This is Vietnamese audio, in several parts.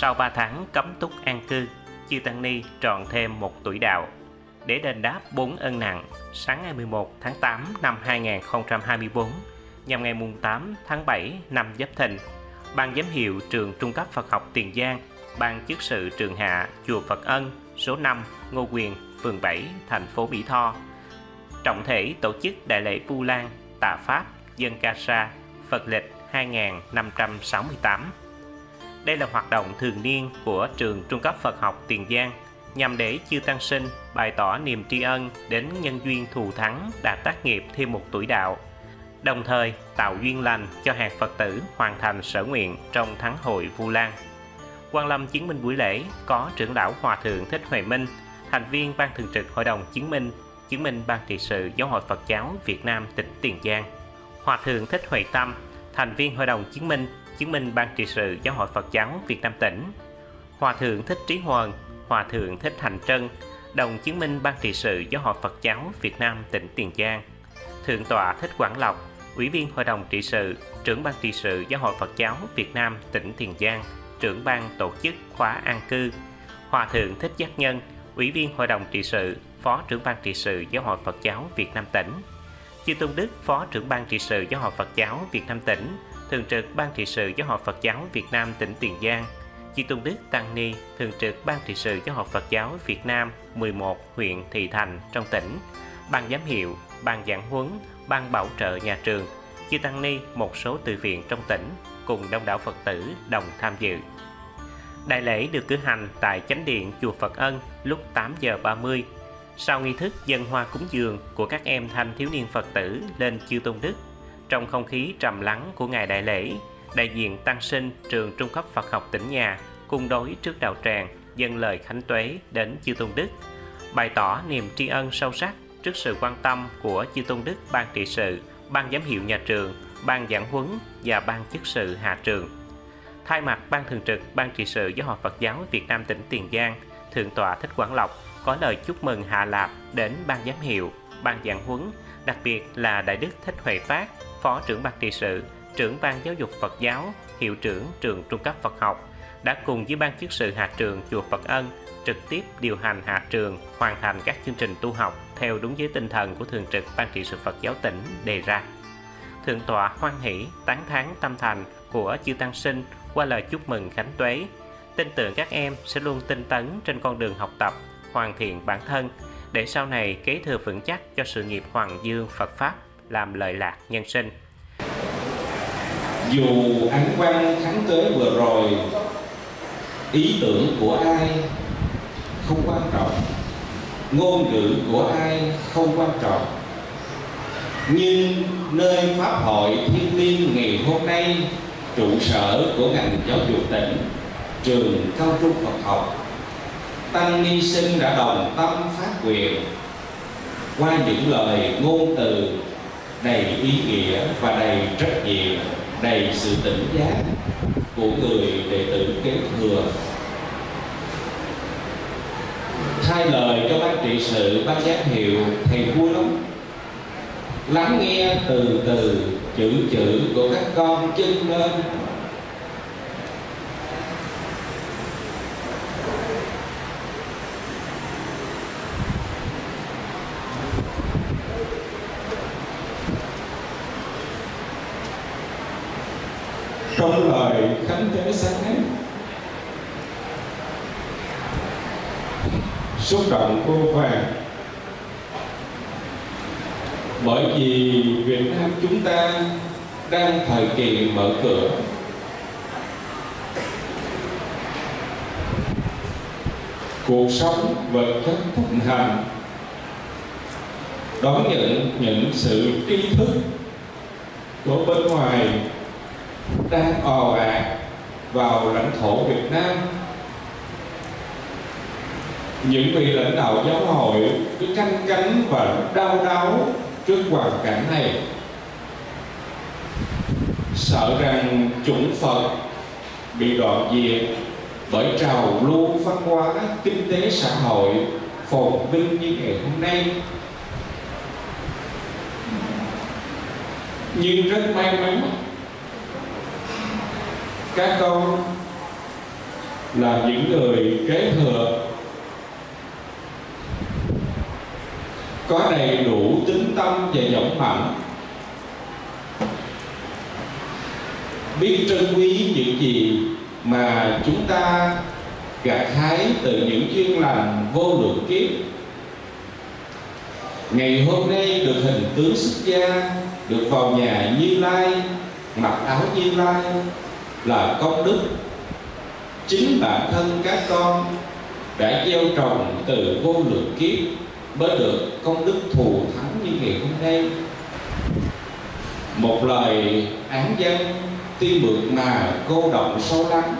Sau 3 tháng cấm túc an cư, Chư Tăng Ni tròn thêm một tuổi đạo. Để đền đáp bốn ân nặng, sáng ngày 11 tháng 8 năm 2024, nhằm ngày mùng 8 tháng 7 năm Giáp Thìn, Ban giám hiệu trường Trung cấp Phật học Tiền Giang, Ban chức sự trường hạ Chùa Phật Ân, số 5, Ngô Quyền, phường 7, thành phố Mỹ Tho, trọng thể tổ chức đại lễ Vu Lan, Tạ Pháp, Dân Ca Sa, Phật lịch 2568. Đây là hoạt động thường niên của trường Trung cấp Phật học Tiền Giang nhằm để chư tăng sinh bày tỏ niềm tri ân đến nhân duyên thù thắng đạt tác nghiệp thêm một tuổi đạo, đồng thời tạo duyên lành cho hàng Phật tử hoàn thành sở nguyện trong tháng hội Vu Lan. Quan Lâm chứng minh buổi lễ có trưởng lão Hòa thượng Thích Huệ Minh, thành viên ban thường trực Hội đồng chứng minh, chứng minh ban trị sự Giáo hội Phật giáo Việt Nam tỉnh Tiền Giang. Hòa thượng Thích Huệ Tâm, thành viên Hội đồng chứng minh, chứng minh ban trị sự Giáo hội Phật giáo Việt Nam tỉnh. Hòa thượng Thích Trí Huân, Hòa thượng Thích Thành Trân, đồng chứng minh ban trị sự Giáo hội Phật giáo Việt Nam tỉnh Tiền Giang. Thượng tọa Thích Quảng Lộc, Ủy viên Hội đồng trị sự, trưởng ban trị sự Giáo hội Phật giáo Việt Nam tỉnh Tiền Giang, trưởng ban tổ chức khóa an cư. Hòa thượng Thích Giác Nhân, Ủy viên Hội đồng trị sự, Phó trưởng ban trị sự Giáo hội Phật giáo Việt Nam tỉnh. Chư Tôn Đức, Phó trưởng ban trị sự Giáo hội Phật giáo Việt Nam tỉnh, Thường trực Ban trị sự Giáo hội Phật giáo Việt Nam tỉnh Tiền Giang, chi Tôn Đức Tăng Ni, Thường trực Ban trị sự Giáo hội Phật giáo Việt Nam 11 huyện thị thành trong tỉnh, Ban giám hiệu, Ban giảng huấn, Ban bảo trợ nhà trường, Chư Tăng Ni một số từ viện trong tỉnh cùng đông đảo Phật tử đồng tham dự. Đại lễ được cử hành tại chánh điện chùa Phật Ân lúc 8 giờ 30. Sau nghi thức dân hoa cúng dường của các em thanh thiếu niên Phật tử lên chư tôn đức, trong không khí trầm lắng của ngày đại lễ, đại diện tăng sinh trường trung cấp Phật học tỉnh nhà cung đối trước đạo tràng dâng lời khánh tuế đến chư tôn đức, bày tỏ niềm tri ân sâu sắc trước sự quan tâm của chư tôn đức ban trị sự, ban giám hiệu nhà trường, ban giảng huấn và ban chức sự hạ trường. Thay mặt ban thường trực ban trị sự giáo hội Phật giáo Việt Nam tỉnh Tiền Giang, thượng tọa Thích Quảng Lộc có lời chúc mừng hạ lạp đến ban giám hiệu, ban giảng huấn, đặc biệt là đại đức Thích Huệ Phát, phó trưởng ban trị sự, trưởng ban giáo dục Phật giáo, hiệu trưởng trường trung cấp Phật học đã cùng với ban chức sự hạ trường chùa Phật Ân trực tiếp điều hành hạ trường hoàn thành các chương trình tu học theo đúng với tinh thần của thường trực ban trị sự Phật giáo tỉnh đề ra. Thượng tọa hoan hỷ tán thán tâm thành của chư tăng sinh qua lời chúc mừng khánh tuế, tin tưởng các em sẽ luôn tinh tấn trên con đường học tập, hoàn thiện bản thân để sau này kế thừa vững chắc cho sự nghiệp hoàng dương Phật pháp làm lợi lạc nhân sinh. Dù ánh quang thắng tới vừa rồi, ý tưởng của ai không quan trọng, ngôn ngữ của ai không quan trọng nhưng nơi pháp hội thiên Liên ngày hôm nay, trụ sở của ngành giáo dục tỉnh, trường cao trung Phật học, tăng ni sinh đã đồng tâm phát nguyện qua những lời ngôn từ đầy ý nghĩa và đầy trách nhiệm, đầy sự tỉnh giác của người đệ tử kế thừa. Thay lời cho ban trị sự ban giám hiệu, thầy vui lắm. Lắng nghe từ từ chữ chữ của các con chân lên. Trong lời khánh tế sáng xúc động vô vàng. Bởi vì Việt Nam chúng ta đang thời kỳ mở cửa. Cuộc sống vật chất thịnh hành đón nhận những sự tri thức của bên ngoài đang ò ạt vào lãnh thổ Việt Nam. Những vị lãnh đạo giáo hội cứ canh cánh và đau đáu trước hoàn cảnh này. Sợ rằng chủng Phật bị đoạn diệt bởi trào lưu văn hóa, kinh tế, xã hội phồn vinh như ngày hôm nay. Nhưng rất may mắn các con là những người kế thừa. Có đầy đủ tính tâm và dũng mạnh biết trân quý những gì mà chúng ta gặt hái từ những chuyên lành vô lượng kiếp. Ngày hôm nay được hình tướng xuất gia, được vào nhà như lai, mặc áo như lai là công đức. Chính bản thân các con đã gieo trồng từ vô lượng kiếp mới được công đức thù thắng như ngày hôm nay. Một lời án dân tuy mượt mà cô động sâu lắng,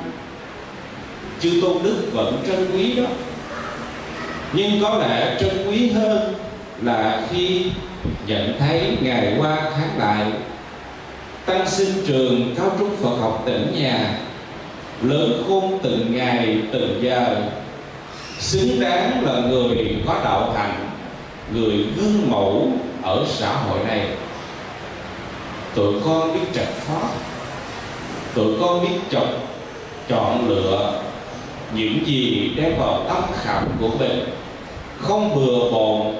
chư tôn đức vẫn trân quý đó. Nhưng có lẽ trân quý hơn là khi nhận thấy ngày qua tháng lại tăng sinh trường cao trúc Phật học tỉnh nhà. Lớn khôn từng ngày từng giờ. Xứng đáng là người có đạo hạnh, người gương mẫu ở xã hội này. Tụi con biết trạch pháp tụi con biết chọn chọn lựa những gì đem vào tâm khảm của mình. Không bừa bộn,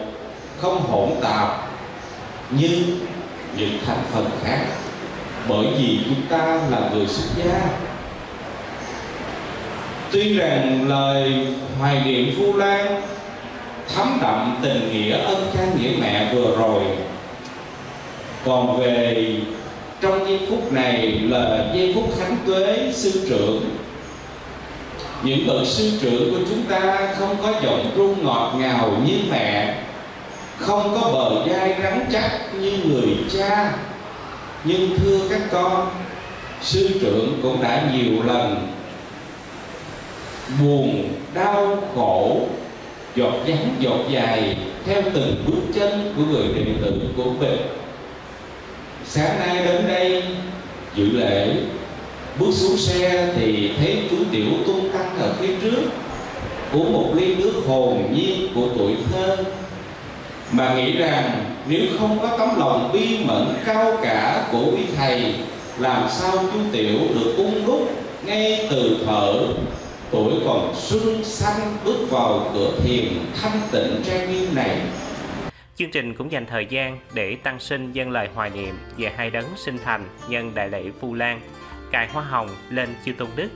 không hỗn tạp như những thành phần khác bởi vì chúng ta là người xuất gia. Tuy rằng lời hoài niệm vu lan thấm đậm tình nghĩa ân cha nghĩa mẹ vừa rồi, còn về trong giây phút này là giây phút khánh tuế sư trưởng. Những bậc sư trưởng của chúng ta không có giọng trung ngọt ngào như mẹ, không có bờ vai rắn chắc như người cha nhưng thưa các con, sư trưởng cũng đã nhiều lần buồn, đau khổ, giọt dán giọt dài theo từng bước chân của người đệ tử của mình. Sáng nay đến đây, dự lễ, bước xuống xe thì thấy chú tiểu tung tăng ở phía trước, uống một ly nước hồn nhiên của tuổi thơ, mà nghĩ rằng nếu không có tấm lòng bi mẫn cao cả của quý thầy làm sao chú tiểu được ung đúc ngay từ thở tuổi còn xuân xanh bước vào cửa thiền thanh tịnh trang nghiêm này Chương trình cũng dành thời gian để tăng sinh dân lời hoài niệm về hai đấng sinh thành nhân đại lễ Vu Lan, cài hoa hồng lên chư tôn đức.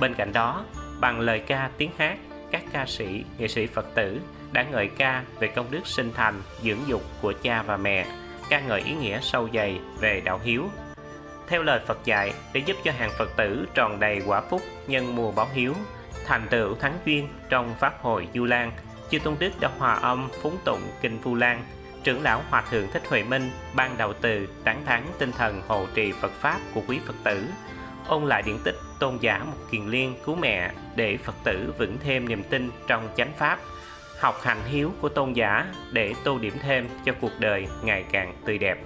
Bên cạnh đó, bằng lời ca tiếng hát, các ca sĩ, nghệ sĩ Phật tử đã ngợi ca về công đức sinh thành, dưỡng dục của cha và mẹ, ca ngợi ý nghĩa sâu dày về đạo hiếu. Theo lời Phật dạy, để giúp cho hàng Phật tử tròn đầy quả phúc nhân mùa báo hiếu, thành tựu thắng duyên trong Pháp hội Du Lan, chư tôn đức đã hòa âm phúng tụng kinh Vu Lan, trưởng lão hòa thượng thích huệ minh ban đầu từ tán thán tinh thần hộ trì Phật pháp của quý Phật tử, ôn lại điển tích tôn giả một kiền liên cứu mẹ để Phật tử vững thêm niềm tin trong chánh pháp, học hành hiếu của tôn giả để tô điểm thêm cho cuộc đời ngày càng tươi đẹp.